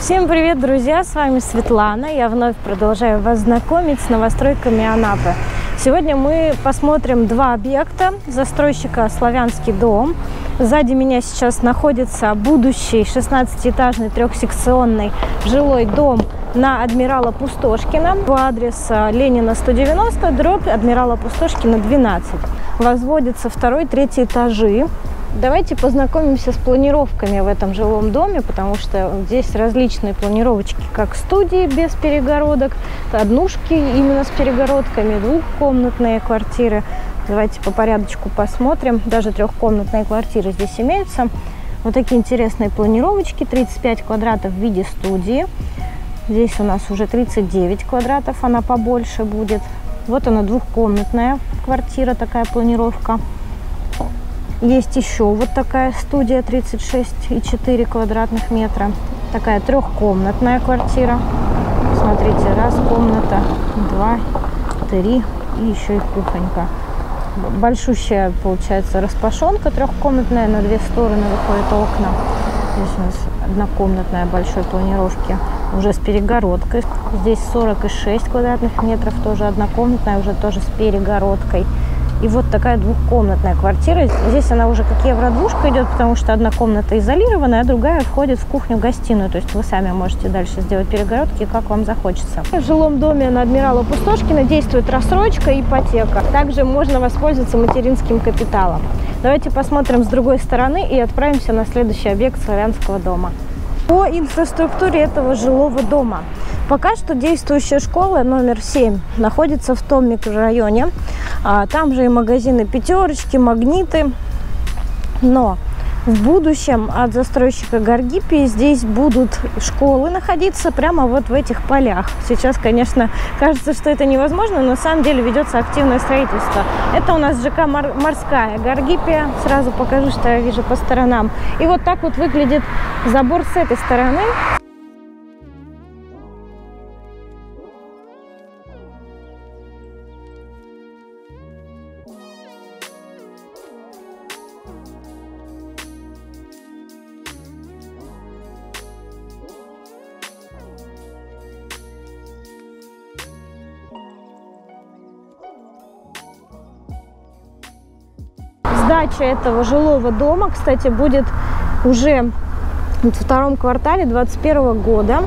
Всем привет, друзья! С вами Светлана. Я вновь продолжаю вас знакомить с новостройками Анапы. Сегодня мы посмотрим два объекта застройщика «Славянский дом». Сзади меня сейчас находится будущий 16-этажный трехсекционный жилой дом на Адмирала Пустошкина по адресу Ленина 190, дробь Адмирала Пустошкина 12. Возводится второй, третий этажи. Давайте познакомимся с планировками в этом жилом доме, потому что здесь различные планировочки, как студии без перегородок, однушки именно с перегородками, двухкомнатные квартиры. Давайте по порядочку посмотрим. Даже трехкомнатные квартиры здесь имеются. Вот такие интересные планировочки. 35 квадратов в виде студии. Здесь у нас уже 39 квадратов, она побольше будет. Вот она двухкомнатная квартира, такая планировка. Есть еще вот такая студия 36,4 квадратных метра. Такая трехкомнатная квартира. Смотрите, раз комната, два, три и еще и кухонька. Большущая получается распашонка трехкомнатная, на две стороны выходят окна. Здесь у нас однокомнатная большой планировки уже с перегородкой. Здесь 46 квадратных метров, тоже однокомнатная, уже тоже с перегородкой. И вот такая двухкомнатная квартира. Здесь она уже как евродвушка идет, потому что одна комната изолированная, а другая входит в кухню-гостиную. То есть вы сами можете дальше сделать перегородки, как вам захочется. В жилом доме на Адмирала Пустошкина действует рассрочка и ипотека. Также можно воспользоваться материнским капиталом. Давайте посмотрим с другой стороны и отправимся на следующий объект славянского дома. По инфраструктуре этого жилого дома. Пока что действующая школа номер 7 находится в том микрорайоне. А, там же и магазины «Пятерочки», «Магниты». Но в будущем от застройщика Гаргипи здесь будут школы находиться прямо вот в этих полях. Сейчас, конечно, кажется, что это невозможно, но на самом деле ведется активное строительство. Это у нас ЖК «Морская» Гаргипия. Сразу покажу, что я вижу по сторонам. И вот так вот выглядит забор с этой стороны. Сдача этого жилого дома, кстати, будет уже во втором квартале 2021 года.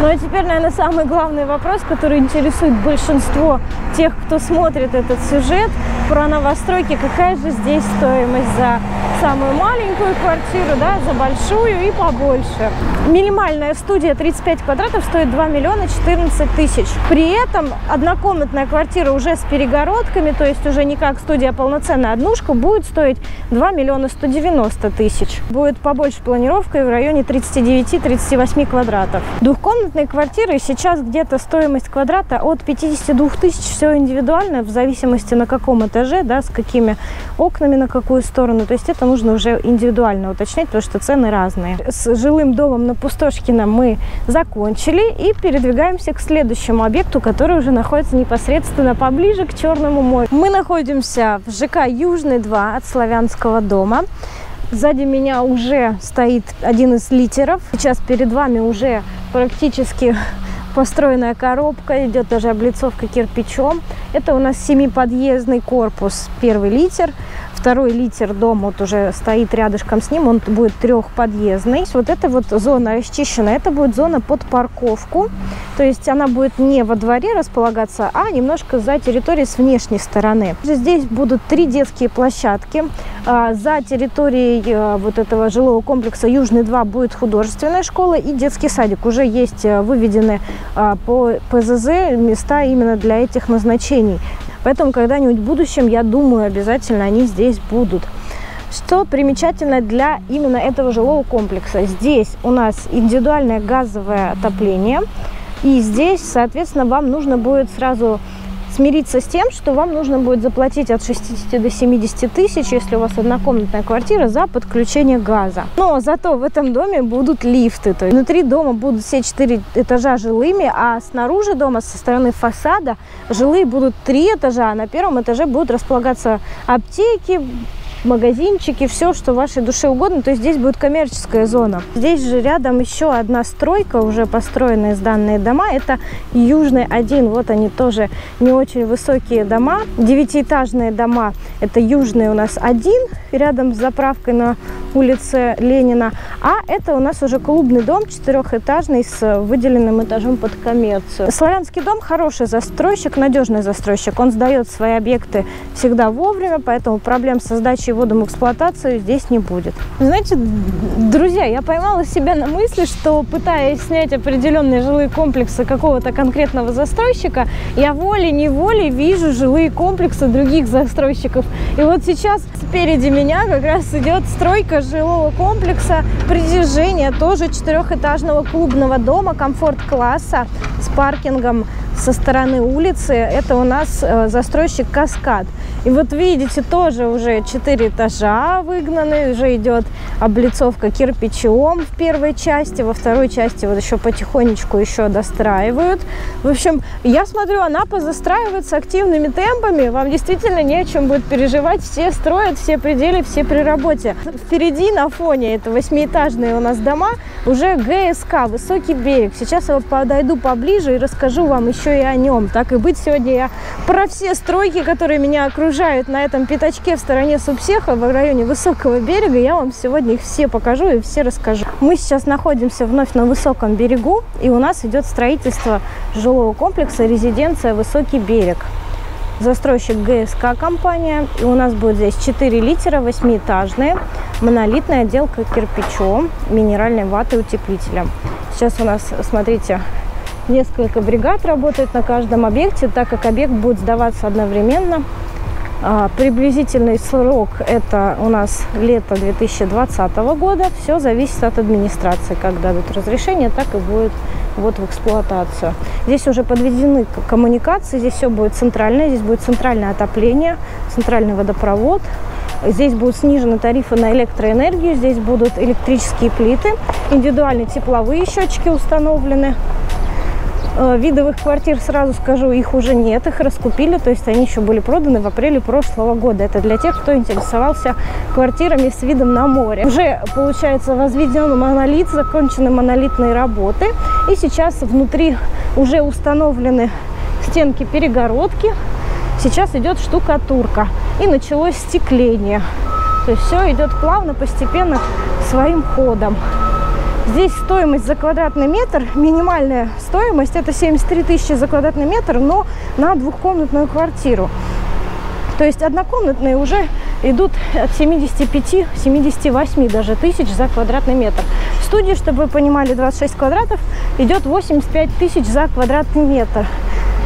Ну а теперь, наверное, самый главный вопрос, который интересует большинство тех, кто смотрит этот сюжет про новостройки. Какая же здесь стоимость за самую маленькую квартиру, да, за большую и побольше. Минимальная студия 35 квадратов стоит 2 миллиона 14 тысяч. При этом однокомнатная квартира уже с перегородками, то есть уже не как студия, полноценная однушка, будет стоить 2 миллиона 190 тысяч. Будет побольше планировка в районе 39-38 квадратов. Двухкомнатные квартиры сейчас где-то стоимость квадрата от 52 тысяч, все индивидуально, в зависимости на каком этаже, да, с какими окнами на какую сторону. То есть это нужно уже индивидуально уточнять, потому что цены разные. С жилым домом на Пустошкина мы закончили и передвигаемся к следующему объекту, который уже находится непосредственно поближе к Черному морю. Мы находимся в ЖК Южный 2 от Славянского дома. Сзади меня уже стоит один из литеров. Сейчас перед вами уже практически построенная коробка, идет даже облицовка кирпичом. Это у нас семиподъездный корпус, первый литер. Второй литер дом вот уже стоит рядышком с ним, он будет трехподъездный. Вот эта вот зона расчищена, это будет зона под парковку. То есть она будет не во дворе располагаться, а немножко за территорией с внешней стороны. Здесь будут три детские площадки. А, за территорией э, вот этого жилого комплекса Южный 2 будет художественная школа и детский садик. Уже есть э, выведены а, по ПЗЗ места именно для этих назначений. Поэтому когда-нибудь в будущем, я думаю, обязательно они здесь будут. Что примечательно для именно этого жилого комплекса? Здесь у нас индивидуальное газовое отопление. И здесь, соответственно, вам нужно будет сразу смириться с тем, что вам нужно будет заплатить от 60 до 70 тысяч, если у вас однокомнатная квартира, за подключение газа. Но зато в этом доме будут лифты. То есть внутри дома будут все четыре этажа жилыми, а снаружи дома со стороны фасада жилые будут три этажа, а на первом этаже будут располагаться аптеки, магазинчики, все, что вашей душе угодно. То есть здесь будет коммерческая зона. Здесь же рядом еще одна стройка, уже построенные сданные дома. Это Южный один. Вот они тоже не очень высокие дома. Девятиэтажные дома. Это Южный у нас один, рядом с заправкой на улице Ленина. А это у нас уже клубный дом, четырехэтажный, с выделенным этажом под коммерцию. Славянский дом хороший застройщик, надежный застройщик. Он сдает свои объекты всегда вовремя, поэтому проблем с сдачей вводом в эксплуатацию здесь не будет. Знаете, друзья, я поймала себя на мысли, что пытаясь снять определенные жилые комплексы какого-то конкретного застройщика, я волей-неволей вижу жилые комплексы других застройщиков. И вот сейчас спереди меня как раз идет стройка жилого комплекса притяжения, тоже четырехэтажного клубного дома комфорт-класса с паркингом со стороны улицы. Это у нас э, застройщик «Каскад». И вот видите, тоже уже 4 этажа выгнаны, уже идет облицовка кирпичом в первой части, во второй части вот еще потихонечку еще достраивают. В общем, я смотрю, Анапа застраивается активными темпами, вам действительно не о чем будет переживать, все строят, все пределы, все при работе. Впереди на фоне это восьмиэтажные у нас дома, уже ГСК, Высокий берег. Сейчас я подойду поближе и расскажу вам еще и о нем. Так и быть, сегодня я про все стройки, которые меня окружают на этом пятачке в стороне Субсеха в районе Высокого берега, я вам сегодня их все покажу и все расскажу. Мы сейчас находимся вновь на Высоком берегу, и у нас идет строительство жилого комплекса резиденция Высокий берег застройщик ГСК компания. И у нас будет здесь 4 литера, восьмиэтажные, монолитная отделка кирпичом, минеральной ватой утеплителем. Сейчас у нас, смотрите, несколько бригад работает на каждом объекте, так как объект будет сдаваться одновременно. А, приблизительный срок это у нас лето 2020 года. Все зависит от администрации. Как дадут разрешение, так и будет вот в эксплуатацию. Здесь уже подведены коммуникации, здесь все будет центральное, здесь будет центральное отопление, центральный водопровод. Здесь будут снижены тарифы на электроэнергию, здесь будут электрические плиты, индивидуальные тепловые счетчики установлены. Э, видовых квартир, сразу скажу, их уже нет, их раскупили, то есть они еще были проданы в апреле прошлого года. Это для тех, кто интересовался квартирами с видом на море. Уже, получается, возведен монолит, закончены монолитные работы. И сейчас внутри уже установлены стенки перегородки. Сейчас идет штукатурка. И началось стекление. То есть все идет плавно, постепенно, своим ходом. Здесь стоимость за квадратный метр, минимальная стоимость, это 73 тысячи за квадратный метр, но на двухкомнатную квартиру. То есть однокомнатные уже идут от 75-78 даже тысяч за квадратный метр. В студии, чтобы вы понимали, 26 квадратов идет 85 тысяч за квадратный метр.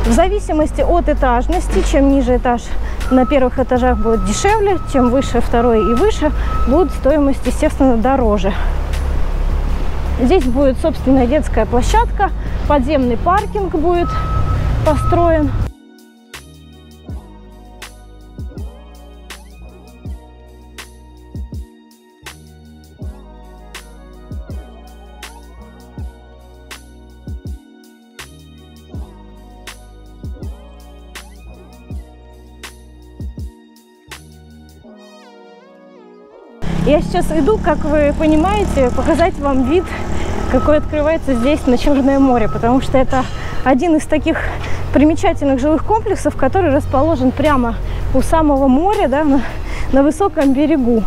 В зависимости от этажности, чем ниже этаж на первых этажах будет дешевле, чем выше второй и выше, будет стоимость, естественно, дороже. Здесь будет собственная детская площадка, подземный паркинг будет построен. Я сейчас иду, как вы понимаете, показать вам вид, какой открывается здесь на Черное море, потому что это один из таких примечательных жилых комплексов, который расположен прямо у самого моря, да, на, на высоком берегу.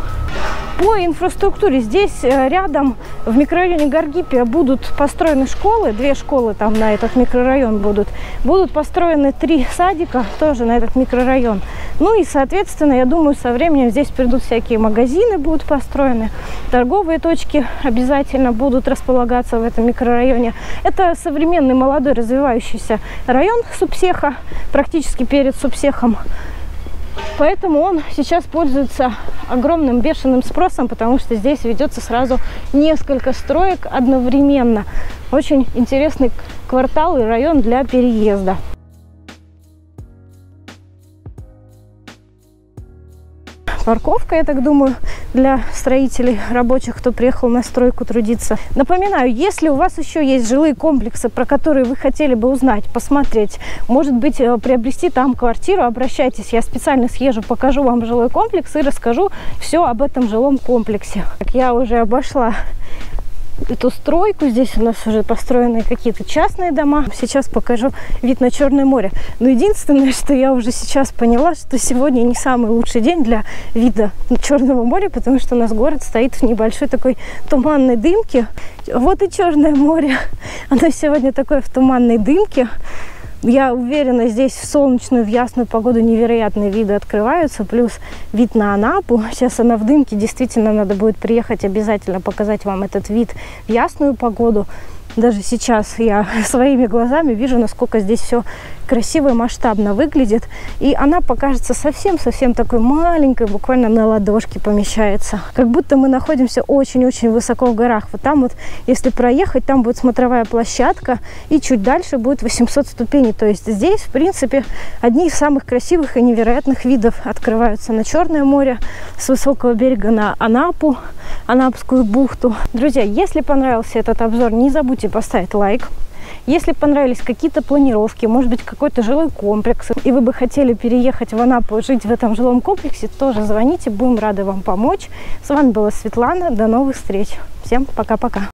По инфраструктуре здесь э, рядом в микрорайоне Гаргипия будут построены школы, две школы там на этот микрорайон будут. Будут построены три садика тоже на этот микрорайон. Ну и, соответственно, я думаю, со временем здесь придут всякие магазины, будут построены, торговые точки обязательно будут располагаться в этом микрорайоне. Это современный молодой развивающийся район Субсеха, практически перед Субсехом. Поэтому он сейчас пользуется огромным бешеным спросом, потому что здесь ведется сразу несколько строек одновременно. Очень интересный квартал и район для переезда. Парковка, я так думаю, для строителей, рабочих, кто приехал на стройку трудиться. Напоминаю, если у вас еще есть жилые комплексы, про которые вы хотели бы узнать, посмотреть, может быть, э, приобрести там квартиру, обращайтесь. Я специально съезжу, покажу вам жилой комплекс и расскажу все об этом жилом комплексе. Я уже обошла эту стройку. Здесь у нас уже построены какие-то частные дома. Сейчас покажу вид на Черное море. Но единственное, что я уже сейчас поняла, что сегодня не самый лучший день для вида Черного моря, потому что у нас город стоит в небольшой такой туманной дымке. Вот и Черное море. Оно сегодня такое в туманной дымке. Я уверена, здесь в солнечную, в ясную погоду невероятные виды открываются, плюс вид на Анапу. Сейчас она в дымке, действительно надо будет приехать, обязательно показать вам этот вид в ясную погоду. Даже сейчас я своими глазами вижу, насколько здесь все красиво и масштабно выглядит. И она покажется совсем-совсем такой маленькой, буквально на ладошке помещается. Как будто мы находимся очень-очень высоко в горах. Вот там вот, если проехать, там будет смотровая площадка, и чуть дальше будет 800 ступеней. То есть здесь, в принципе, одни из самых красивых и невероятных видов открываются на Черное море, с высокого берега на Анапу, Анапскую бухту. Друзья, если понравился этот обзор, не забудьте поставить лайк. Если понравились какие-то планировки, может быть, какой-то жилой комплекс, и вы бы хотели переехать в Анапу, жить в этом жилом комплексе, тоже звоните, будем рады вам помочь. С вами была Светлана, до новых встреч. Всем пока-пока.